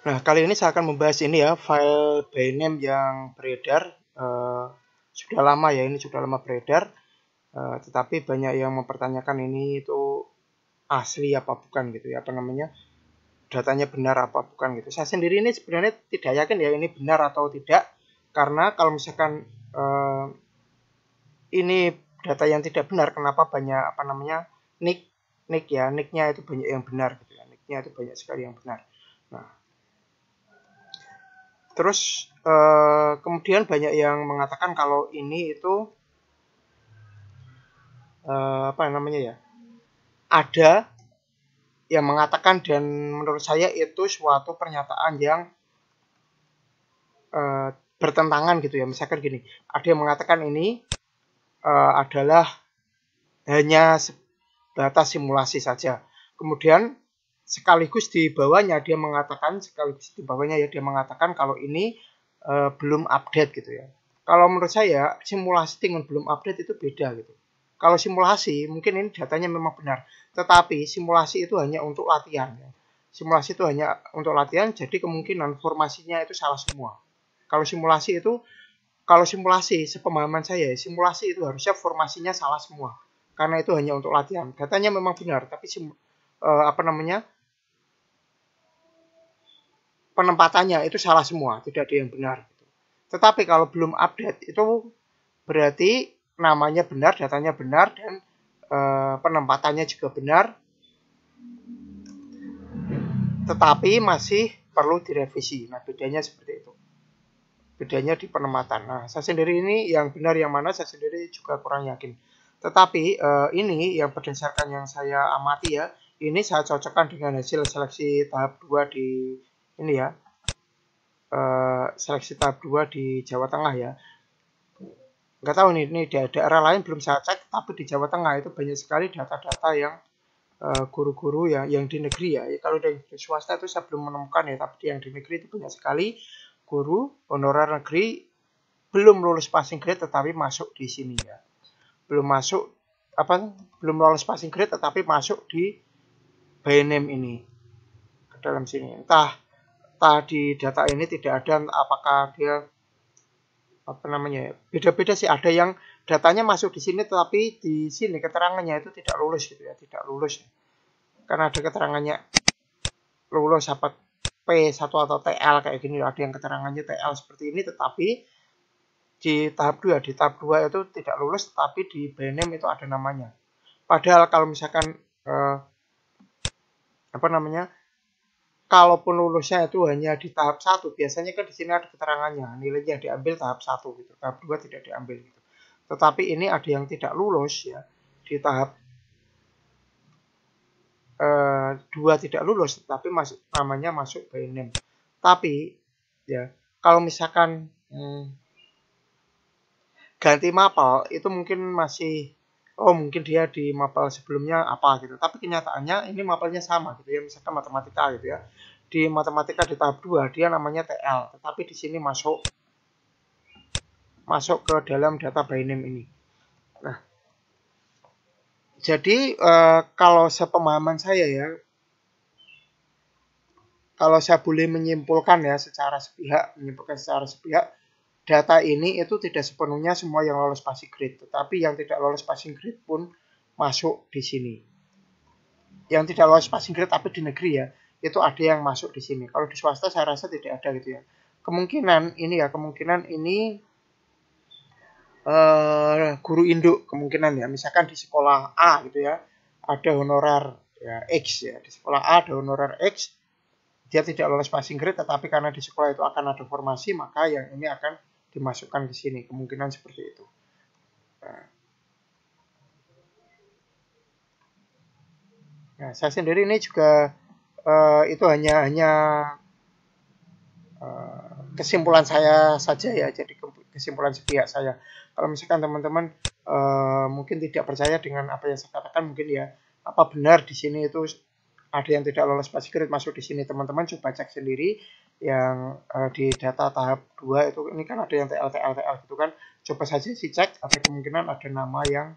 Nah, kali ini saya akan membahas ini ya, file byname yang beredar. Uh, sudah lama ya, ini sudah lama beredar. Uh, tetapi banyak yang mempertanyakan ini itu asli apa bukan gitu ya, apa namanya, datanya benar apa bukan gitu. Saya sendiri ini sebenarnya tidak yakin ya ini benar atau tidak. Karena kalau misalkan uh, ini data yang tidak benar, kenapa banyak apa namanya, nick, nick ya, nicknya itu banyak yang benar gitu ya, nicknya itu banyak sekali yang benar. Nah, Terus eh, kemudian banyak yang mengatakan kalau ini itu eh, apa namanya ya? Ada yang mengatakan dan menurut saya itu suatu pernyataan yang eh, bertentangan gitu ya. Misalkan gini, ada yang mengatakan ini eh, adalah hanya batas simulasi saja. Kemudian sekaligus di bawahnya dia mengatakan sekaligus di bawahnya ya dia mengatakan kalau ini uh, belum update gitu ya. Kalau menurut saya simulasi dengan belum update itu beda gitu. Kalau simulasi mungkin ini datanya memang benar, tetapi simulasi itu hanya untuk latihan ya. Simulasi itu hanya untuk latihan, jadi kemungkinan formasinya itu salah semua. Kalau simulasi itu kalau simulasi sepemahaman saya simulasi itu harusnya formasinya salah semua karena itu hanya untuk latihan datanya memang benar tapi sim, uh, apa namanya penempatannya itu salah semua, tidak ada yang benar. Tetapi kalau belum update itu berarti namanya benar, datanya benar dan e, penempatannya juga benar. Tetapi masih perlu direvisi. Nah, bedanya seperti itu. Bedanya di penempatan. Nah, saya sendiri ini yang benar yang mana saya sendiri juga kurang yakin. Tetapi e, ini yang berdasarkan yang saya amati ya, ini saya cocokkan dengan hasil seleksi tahap 2 di ini ya. Uh, seleksi tahap 2 di Jawa Tengah ya. Nggak tahu nih ini di daerah lain belum saya cek tapi di Jawa Tengah itu banyak sekali data-data yang eh, guru-guru uh, yang yang di negeri ya. ya kalau di swasta itu saya belum menemukan ya tapi yang di negeri itu banyak sekali guru honorer negeri belum lulus passing grade tetapi masuk di sini ya. Belum masuk apa belum lulus passing grade tetapi masuk di BNM ini ke dalam sini. Entah tadi data ini tidak ada apakah dia apa namanya beda-beda sih. Ada yang datanya masuk di sini tetapi di sini keterangannya itu tidak lulus gitu ya tidak lulus. Karena ada keterangannya lulus apa P1 atau TL kayak gini ada yang keterangannya TL seperti ini tetapi di tahap 2 di tahap 2 itu tidak lulus tetapi di BNM itu ada namanya. Padahal kalau misalkan eh, apa namanya kalaupun lulusnya itu hanya di tahap satu biasanya kan di sini ada keterangannya nilainya diambil tahap satu gitu tahap dua tidak diambil gitu. Tetapi ini ada yang tidak lulus ya di tahap eh, dua tidak lulus tetapi masuk namanya masuk by name. Tapi ya kalau misalkan hmm, ganti mapel itu mungkin masih oh mungkin dia di mapel sebelumnya apa gitu. Tapi kenyataannya ini mapelnya sama gitu ya misalkan matematika gitu ya. Di matematika di tahap 2 dia namanya TL tetapi di sini masuk masuk ke dalam data biname ini. Nah jadi eh, kalau sepemahaman saya ya kalau saya boleh menyimpulkan ya secara sepihak menyimpulkan secara sepihak data ini itu tidak sepenuhnya semua yang lolos passing grade, tetapi yang tidak lolos passing grade pun masuk di sini. Yang tidak lolos passing grade tapi di negeri ya, itu ada yang masuk di sini. Kalau di swasta saya rasa tidak ada gitu ya. Kemungkinan ini ya, kemungkinan ini uh, guru induk kemungkinan ya. Misalkan di sekolah A gitu ya, ada honorer ya X ya. Di sekolah A ada honorer X, dia tidak lolos passing grade tetapi karena di sekolah itu akan ada formasi maka yang ini akan dimasukkan di sini kemungkinan seperti itu. Nah, nah saya sendiri ini juga uh, itu hanya hanya uh, kesimpulan saya saja ya jadi kesimpulan sepihak saya. Kalau misalkan teman-teman uh, mungkin tidak percaya dengan apa yang saya katakan mungkin ya apa benar di sini itu ada yang tidak lolos passing grade masuk di sini teman-teman coba cek sendiri yang uh, di data tahap 2 itu ini kan ada yang TL TL TL gitu kan coba saja si cek ada kemungkinan ada nama yang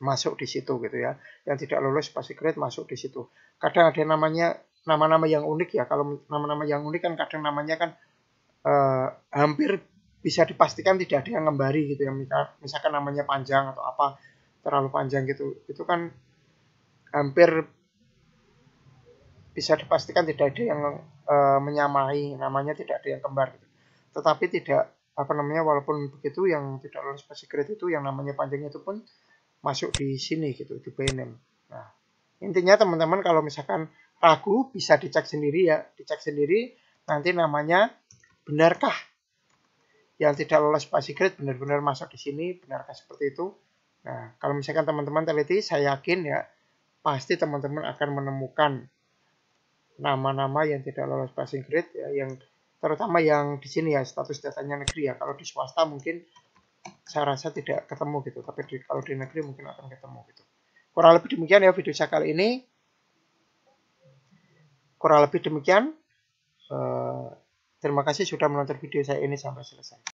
masuk di situ gitu ya yang tidak lolos passing grade masuk di situ kadang ada namanya nama-nama yang unik ya. Kalau nama-nama yang unik kan kadang namanya kan uh, hampir bisa dipastikan tidak ada yang ngembari gitu ya. Misalkan namanya panjang atau apa terlalu panjang gitu. Itu kan hampir bisa dipastikan tidak ada yang uh, menyamai namanya tidak ada yang kembar gitu. Tetapi tidak apa namanya walaupun begitu yang tidak lolos secret itu yang namanya panjangnya itu pun masuk di sini gitu di BNM. Nah, intinya teman-teman kalau misalkan ragu bisa dicek sendiri ya, dicek sendiri nanti namanya benarkah yang tidak lolos secret benar-benar masuk di sini, benarkah seperti itu? Nah, kalau misalkan teman-teman teliti, saya yakin ya pasti teman-teman akan menemukan nama-nama yang tidak lolos passing grade ya yang terutama yang di sini ya status datanya negeri ya. Kalau di swasta mungkin saya rasa tidak ketemu gitu tapi di, kalau di negeri mungkin akan ketemu gitu. Kurang lebih demikian ya video saya kali ini. Kurang lebih demikian. Uh, terima kasih sudah menonton video saya ini sampai selesai